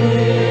Amen.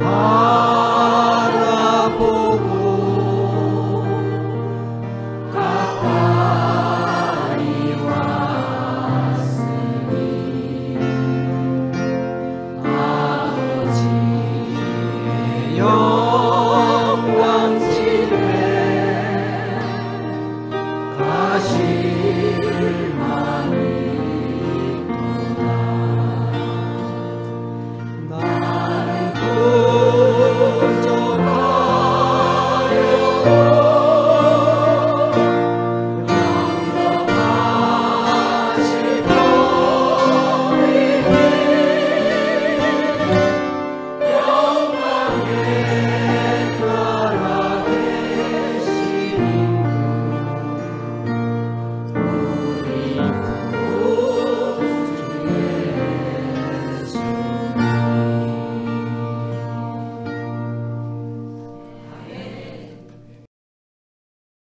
아.